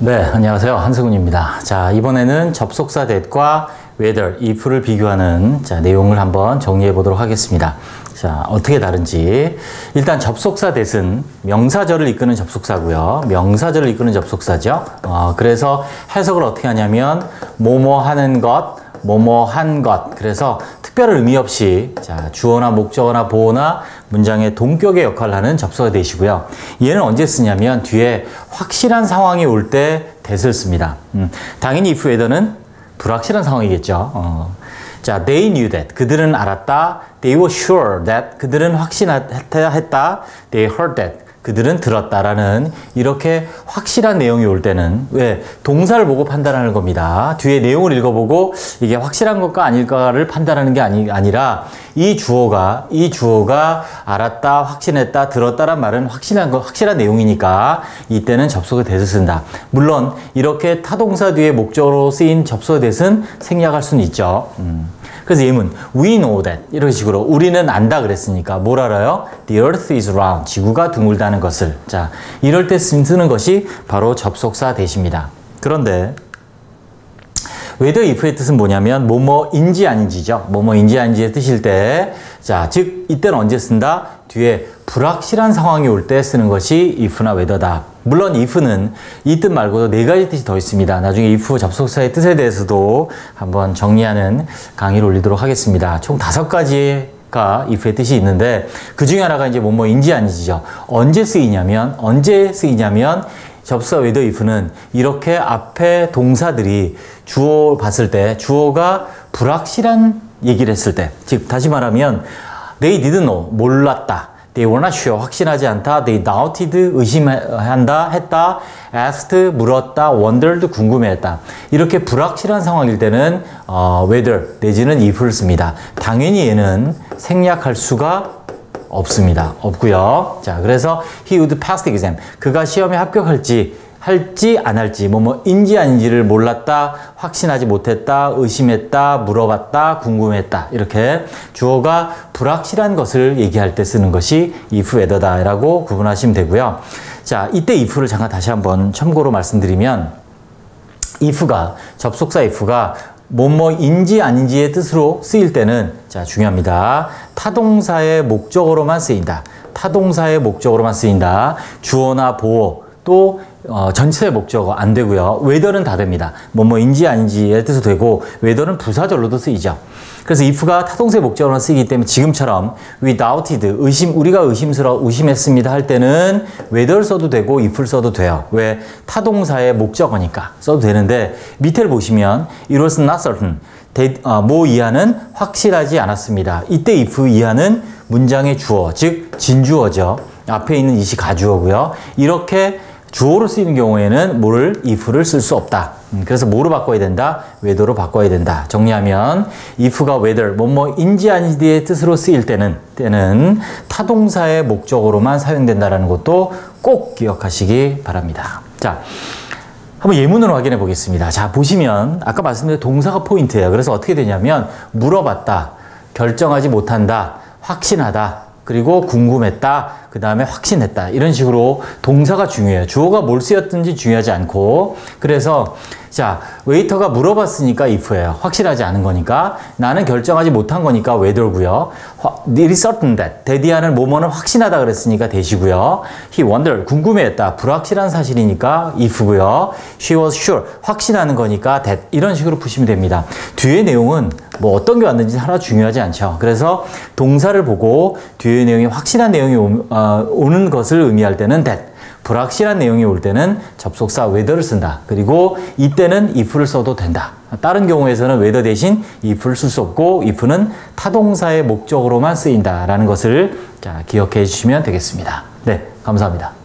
네, 안녕하세요. 한승훈입니다. 자, 이번에는 접속사 that과 whether, if를 비교하는 자, 내용을 한번 정리해 보도록 하겠습니다. 자, 어떻게 다른지. 일단 접속사 that은 명사절을 이끄는 접속사고요. 명사절을 이끄는 접속사죠. 어, 그래서 해석을 어떻게 하냐면 뭐뭐 하는 것, 뭐뭐 한 것. 그래서 특별한 의미 없이 자, 주어나 목적어나 보어나 문장의 동격의 역할을 하는 접속사 되시고요. 얘는 언제 쓰냐면 뒤에 확실한 상황이 올때 that을 씁니다. 음, 당연히 if whether는 불확실한 상황이겠죠. 어. 자, they knew that. 그들은 알았다. They were sure that. 그들은 확신했다. They heard that. 그들은 들었다라는 이렇게 확실한 내용이 올 때는 왜 동사를 보고 판단하는 겁니다. 뒤에 내용을 읽어보고 이게 확실한 것과 아닐까를 판단하는 게 아니, 아니라 이 주어가 이 주어가 알았다, 확신했다, 들었다란 말은 확실한 거 확실한 내용이니까 이때는 접속을 대서 쓴다. 물론 이렇게 타동사 뒤에 목적으로 쓰인 접속의 대은 생략할 수는 있죠. 음. 그래서 예문 we know that 이런 식으로 우리는 안다 그랬으니까 뭘 알아요? The earth is round. 지구가 둥글다는 것을. 자, 이럴 때 쓰는 것이 바로 접속사 대시입니다. 그런데 whether if의 뜻은 뭐냐면 뭐뭐인지 아닌지죠. 뭐뭐인지 아닌지의 뜻일 때, 자, 즉 이때는 언제 쓴다? 뒤에 불확실한 상황이 올 때 쓰는 것이 if나 whether다. 물론 if는 이 뜻 말고도 네 가지 뜻이 더 있습니다. 나중에 if 접속사의 뜻에 대해서도 한번 정리하는 강의를 올리도록 하겠습니다. 총 다섯 가지 가 if의 뜻이 있는데 그 중에 하나가 이제 뭐뭐인지 아니지죠. 언제 쓰이냐면 언제 쓰이냐면 접사 whether if는 이렇게 앞에 동사들이 주어 봤을 때 주어가 불확실한 얘기를 했을 때 즉 다시 말하면 they didn't know 몰랐다 they were not sure 확신하지 않다 they doubted 의심한다 했다 asked 물었다 wondered 궁금해했다 이렇게 불확실한 상황일 때는 어, whether 내지는 if를 씁니다 당연히 얘는 생략할 수가 없습니다. 없고요. 자, 그래서 he would pass the exam. 그가 시험에 합격할지 할지 안 할지 뭐 뭐 인지 아닌지를 몰랐다, 확신하지 못했다, 의심했다, 물어봤다, 궁금했다. 이렇게 주어가 불확실한 것을 얘기할 때 쓰는 것이 if whether다 라고 구분하시면 되고요. 자, 이때 if를 잠깐 다시 한번 참고로 말씀드리면 if가 접속사 if가 뭐뭐인지 아닌지의 뜻으로 쓰일 때는 자 중요합니다. 타동사의 목적어로만 쓰인다. 타동사의 목적어로만 쓰인다. 주어나 보어 또 어, 전치사 목적어 안 되고요. whether는 다 됩니다. 뭐뭐인지 아닌지의 뜻도 되고 whether는 부사절로도 쓰이죠. 그래서 if가 타동사의 목적어로 쓰이기 때문에 지금처럼 we doubted 의심 우리가 의심스러 의심했습니다 할 때는 whether 써도 되고 if를 써도 돼요. 왜 타동사의 목적어니까 써도 되는데 밑에를 보시면 it was not certain 어, 뭐 이하는 확실하지 않았습니다. 이때 if 이하는 문장의 주어 즉 진주어죠. 앞에 있는 이시 가주어고요. 이렇게 주어로 쓰이는 경우에는 뭐를 if를 쓸 수 없다. 음, 그래서 뭐로 바꿔야 된다? whether로 바꿔야 된다. 정리하면 if가 whether 뭐뭐인지 아닌지의 뜻으로 쓰일 때는 때는 타동사의 목적으로만 사용된다라는 것도 꼭 기억하시기 바랍니다. 자, 한번 예문으로 확인해 보겠습니다. 자, 보시면 아까 말씀드린 동사가 포인트예요. 그래서 어떻게 되냐면 물어봤다, 결정하지 못한다, 확신하다, 그리고 궁금했다, 그 다음에 확신했다. 이런 식으로 동사가 중요해요. 주어가 뭘 쓰였든지 중요하지 않고. 그래서 자, 웨이터가 물어봤으니까 if예요. 확실하지 않은 거니까. 나는 결정하지 못한 거니까 whether고요. it is certain that. 데디아는 뭐뭐는 확신하다 그랬으니까 대시고요. he wondered. 궁금해했다. 불확실한 사실이니까 if고요. she was sure. 확신하는 거니까 that. 이런 식으로 푸시면 됩니다. 뒤에 내용은 뭐 어떤 게 왔는지 하나 중요하지 않죠. 그래서 동사를 보고 뒤에 내용이 확실한 내용이 오, 어, 오는 것을 의미할 때는 that. 불확실한 내용이 올 때는 접속사 whether를 쓴다. 그리고 이때는 if를 써도 된다. 다른 경우에서는 whether 대신 if를 쓸 수 없고 if는 타동사의 목적으로만 쓰인다라는 것을 자, 기억해 주시면 되겠습니다. 네, 감사합니다.